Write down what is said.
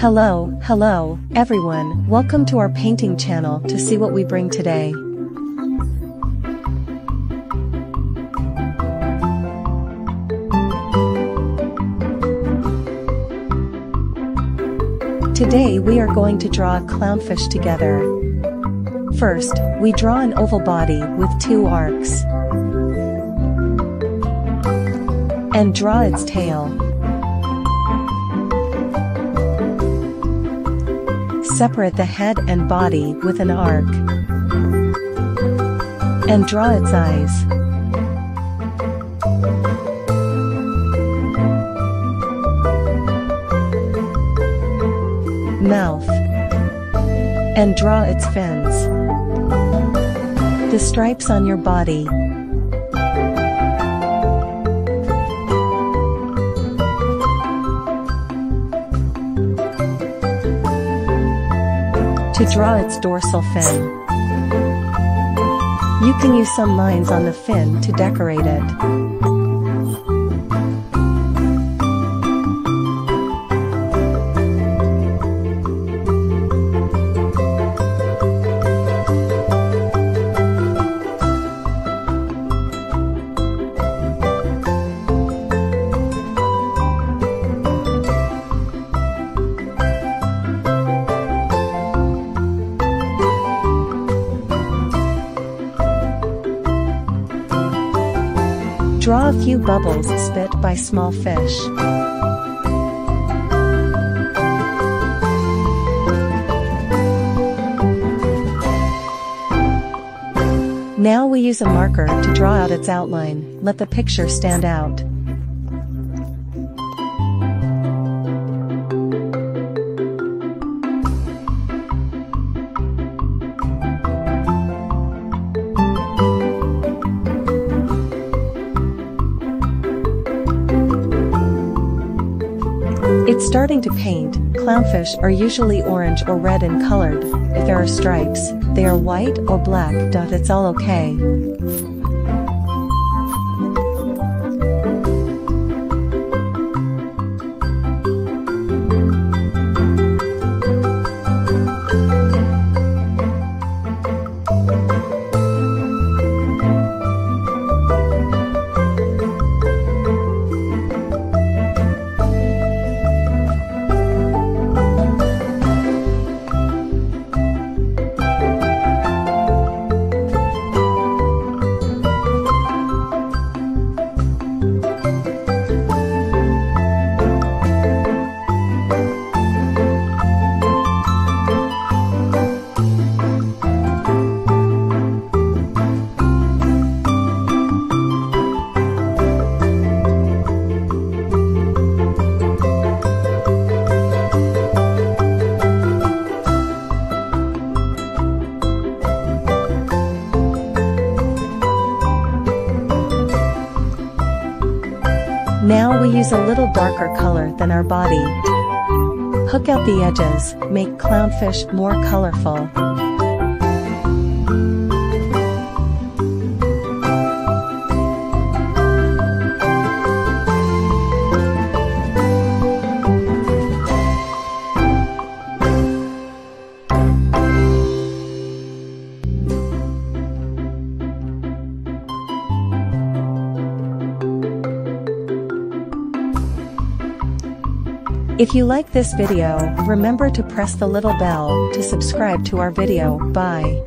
Hello, hello, everyone, welcome to our painting channel to see what we bring today. Today we are going to draw a clownfish together. First, we draw an oval body with two arcs. And draw its tail. Separate the head and body with an arc. And draw its eyes. Mouth. And draw its fins. The stripes on your body. To draw its dorsal fin. You can use some lines on the fin to decorate it. Draw a few bubbles spit by small fish. Now we use a marker to draw out its outline, let the picture stand out. It's starting to paint. Clownfish are usually orange or red in colored. If there are stripes, they are white or black. It's all okay. Now we use a little darker color than our body. Hook out the edges, make clownfish more colorful. If you like this video, remember to press the little bell to subscribe to our video. Bye.